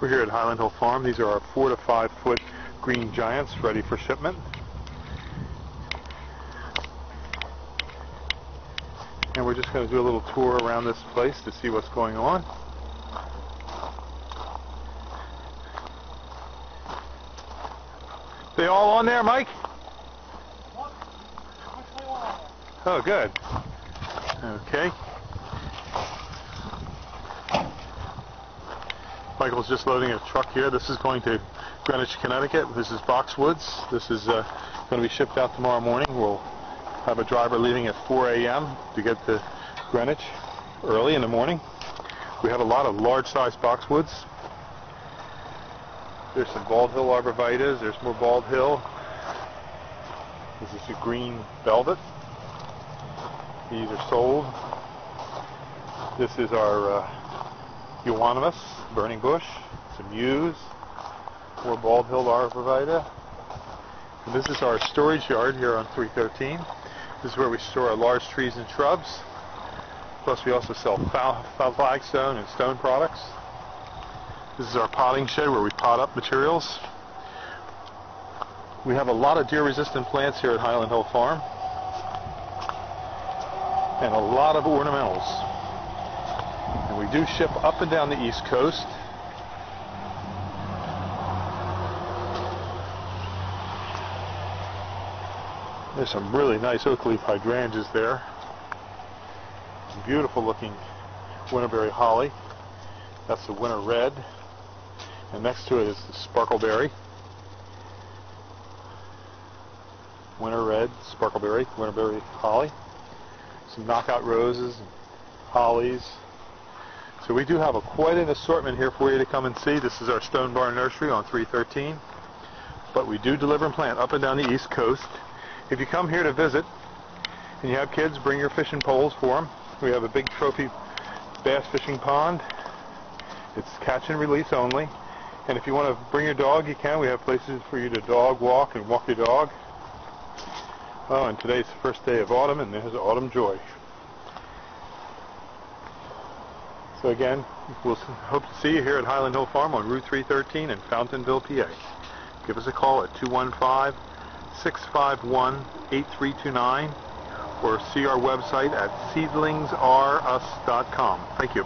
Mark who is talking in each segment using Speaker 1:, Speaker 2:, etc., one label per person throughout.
Speaker 1: We're here at Highland Hill Farm. These are our four to five foot green giants ready for shipment. And we're just going to do a little tour around this place to see what's going on. They all on there, Mike? Oh, good. Okay. Michael's just loading a truck here. This is going to Greenwich, Connecticut. This is Boxwoods. This is uh, going to be shipped out tomorrow morning. We'll have a driver leaving at 4 a.m. to get to Greenwich early in the morning. We have a lot of large-sized boxwoods. There's some Bald Hill arborvitaes. There's more Bald Hill. This is a green velvet. These are sold. This is our uh, euonymus, burning bush, some yews, more Bald Hill arborvitae. And this is our storage yard here on 313. This is where we store our large trees and shrubs. Plus we also sell flagstone and stone products. This is our potting shed where we pot up materials. We have a lot of deer-resistant plants here at Highland Hill Farm. And a lot of ornamentals. We do ship up and down the East Coast. There's some really nice oak leaf hydrangeas there. Beautiful looking winterberry holly. That's the winter red. And next to it is the sparkleberry. Winter red, sparkleberry, winterberry holly. Some knockout roses and hollies. So we do have a quite an assortment here for you to come and see. This is our Stone Barn Nursery on 313. But we do deliver and plant up and down the East Coast. If you come here to visit and you have kids, bring your fishing poles for them. We have a big trophy bass fishing pond. It's catch and release only. And if you want to bring your dog, you can. We have places for you to dog walk and walk your dog. Oh, and today's the first day of autumn, and there's autumn joy. So again, we'll hope to see you here at Highland Hill Farm on Route 313 in Fountainville, PA. Give us a call at 215 651-8329 or see our website at seedlingsrus.com. Thank you.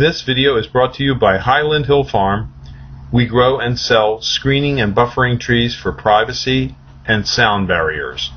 Speaker 2: This video is brought to you by Highland Hill Farm. We grow and sell screening and buffering trees for privacy and sound barriers.